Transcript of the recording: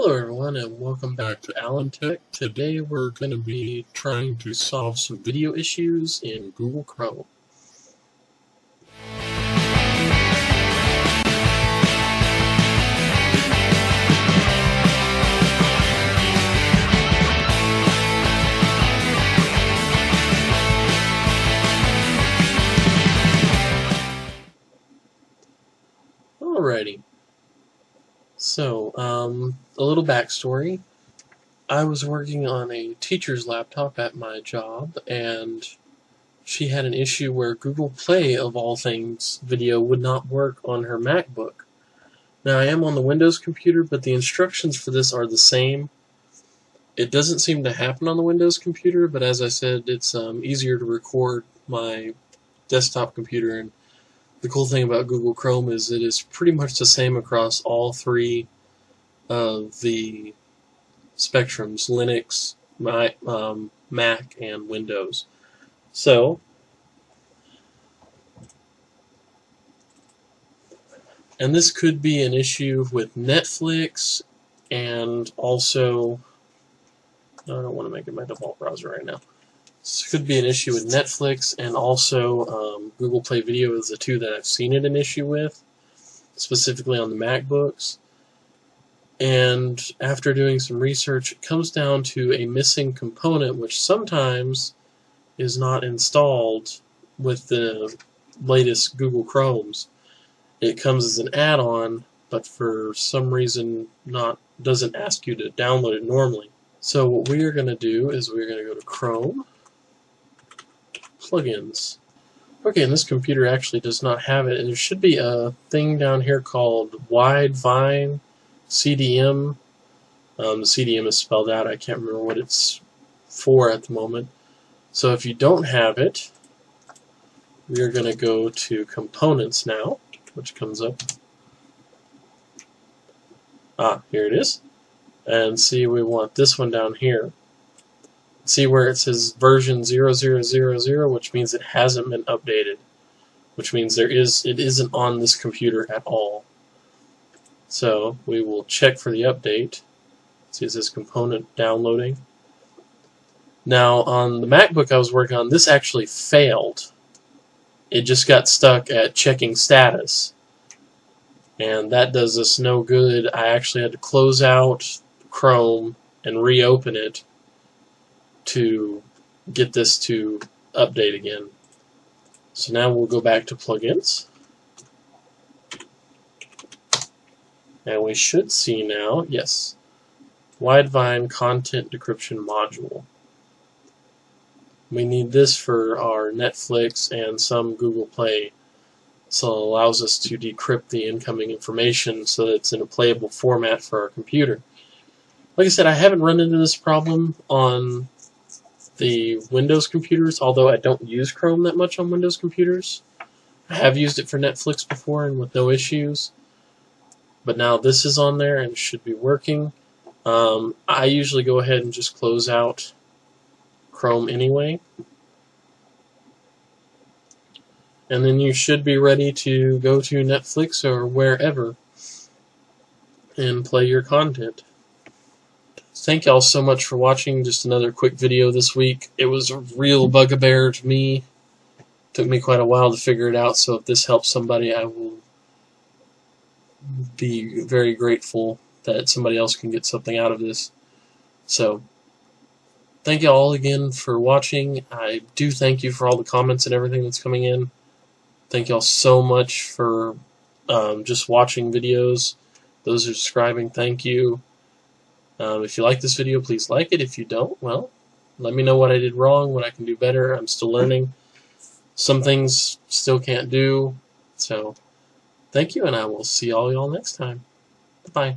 Hello everyone and welcome back to Alan Tech. Today we're going to be trying to solve some video issues in Google Chrome. Alrighty. So, um, a little backstory. I was working on a teacher's laptop at my job, and she had an issue where Google Play, of all things, video would not work on her MacBook. Now, I am on the Windows computer, but the instructions for this are the same. It doesn't seem to happen on the Windows computer, but as I said, it's um, easier to record my desktop computer and the cool thing about Google Chrome is it is pretty much the same across all three of the spectrums Linux, my, um, Mac, and Windows. So, and this could be an issue with Netflix and also, I don't want to make it my default browser right now. This could be an issue with Netflix and also um, Google Play Video is the two that I've seen it an issue with, specifically on the MacBooks. And after doing some research, it comes down to a missing component which sometimes is not installed with the latest Google Chromes. It comes as an add-on, but for some reason not doesn't ask you to download it normally. So what we are going to do is we're going to go to Chrome plugins. Okay, and this computer actually does not have it. And there should be a thing down here called Widevine CDM. Um, the CDM is spelled out. I can't remember what it's for at the moment. So if you don't have it, we are going to go to Components now, which comes up. Ah, here it is. And see, we want this one down here see where it says version 0000, which means it hasn't been updated, which means there is it isn't on this computer at all. So we will check for the update. See, it says component downloading. Now, on the MacBook I was working on, this actually failed. It just got stuck at checking status. And that does us no good. I actually had to close out Chrome and reopen it to get this to update again. So now we'll go back to plugins. And we should see now, yes, Widevine Content Decryption Module. We need this for our Netflix and some Google Play. So it allows us to decrypt the incoming information so that it's in a playable format for our computer. Like I said, I haven't run into this problem on the Windows computers, although I don't use Chrome that much on Windows computers. I have used it for Netflix before and with no issues. But now this is on there and should be working. Um, I usually go ahead and just close out Chrome anyway. And then you should be ready to go to Netflix or wherever and play your content thank y'all so much for watching. Just another quick video this week. It was a real bugbear to me. Took me quite a while to figure it out, so if this helps somebody, I will be very grateful that somebody else can get something out of this. So, thank you all again for watching. I do thank you for all the comments and everything that's coming in. Thank y'all so much for um, just watching videos. Those are subscribing, thank you. Um, if you like this video, please like it. If you don't, well, let me know what I did wrong, what I can do better. I'm still learning. Some things still can't do. So, thank you, and I will see all y'all next time. Bye.